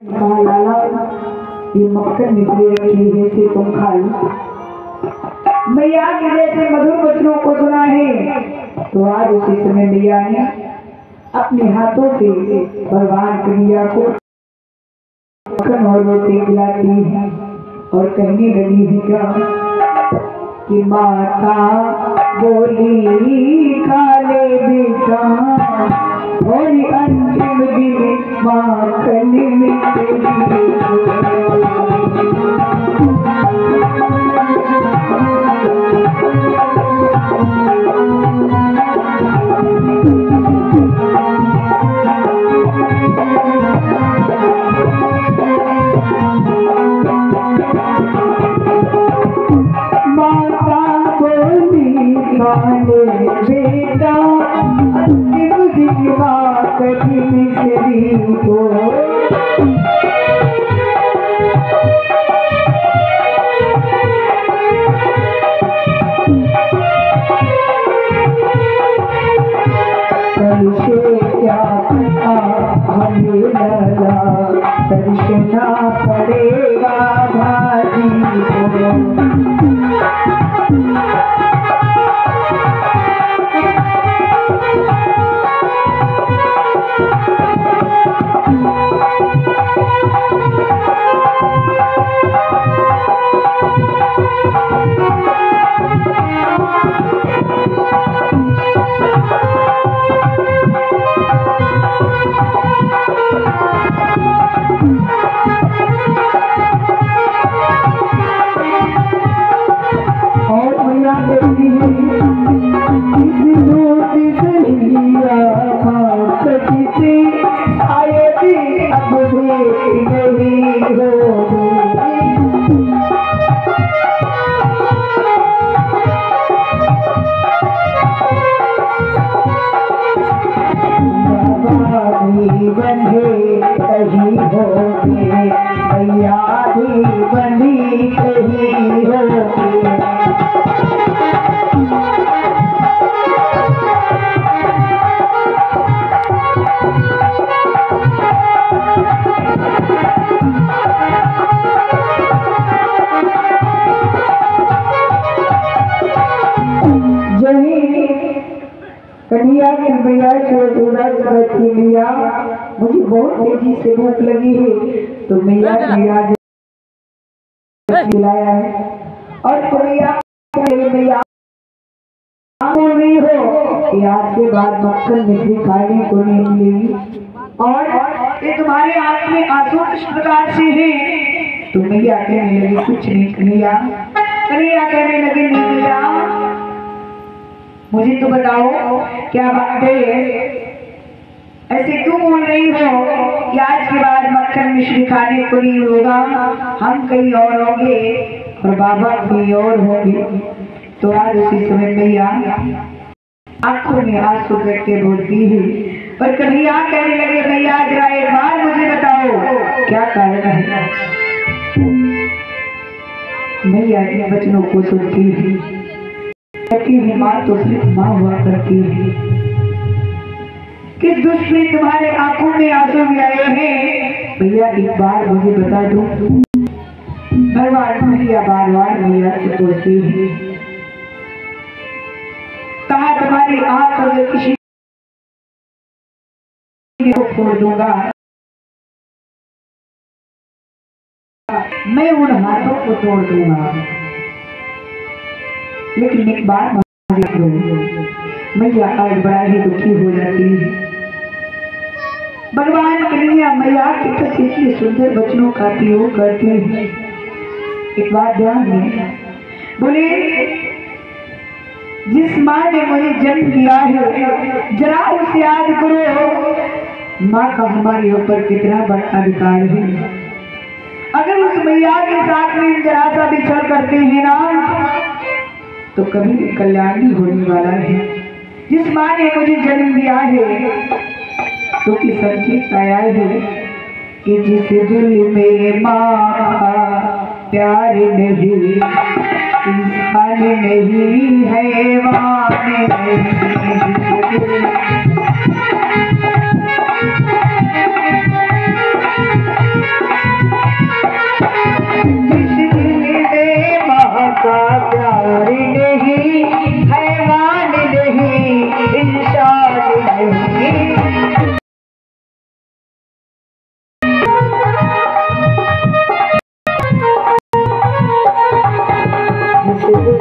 ये मक्खन निकले रखी तुम खाई मैया जैसे मधुर वचनों को सुना है तो आज उसी समय मैया ने अपने हाथों से भगवान कन्हैया को मक्खन और रोटी खिलाती है और कहने लगी है क्या कि माता बोली काले बेटा अंतिम दिन माखन में तेरी को कन्हैया की भैया छोड़ा रखी लिया। मुझे बहुत तेज़ी से भूख लगी है। तो मैया आज खिलाया है। और भैया भैया बोल रही हो कि आज के बाद मक्खन मिश्री खाने को नहीं मिलेगी। और ये तुम्हारे हाथ में आँसू किस प्रकार से है? तो मैया कहने लगी कुछ नहीं कन्हैया। कन्हैया कहने लगे नहीं मुझे तो बताओ, क्या बात है? ऐसे क्यों बोल रही हो? कि आज के बाद मक्खन मिश्री खाने को नहीं होगा। हम कहीं और होंगे और बाबा कहीं और होंगे। तो आज उसी समय मैया आँखों में आँसू करके बोलती है पर कन्हैया कहने लगे, भैया जरा एक बार मुझे बताओ, क्या कारण है? मैया इन वचनों को सुनती है कहती है, माँ तो सिर्फ़ माँ हुआ करती है। किस दुष्ट तुम्हारे आँखों में आँसू मिलाए हैं? भैया, एक बार मुझे बता दो। भगवान भैया बार बार मैया से पूछती है। कहा तुम्हारी आँख अगर किसी को फोड़ दूँगा? मैं उन हाथों को तोड़ दूँगा। लेकिन एक बार मैया आज बड़ा ही दुखी हो जाती है। भगवान कन्हैया मैया के प्रति इतने सुंदर वचनों का प्रयोग करते हैं। एक बात ध्यान में बोले, जिस माँ ने मुझे जन्म दिया है, जरा उसे याद करो, माँ का हमारे ऊपर कितना बड़ा अधिकार है। अगर उस मैया के साथ में जरा सा भी छल करते हैं ना तो कभी कल्याण भी होने वाला है। जिस माँ ने मुझे जन्म दिया है तो कि संकेत आया है कि जिस दिल में माँ प्यार नहीं, इंसान नहीं है, माँ जिस दिल में माँ का प्यार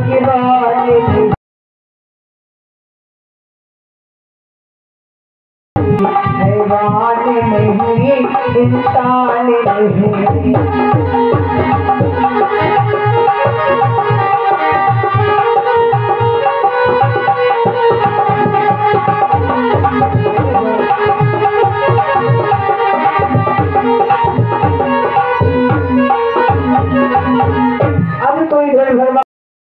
इंसान नहीं।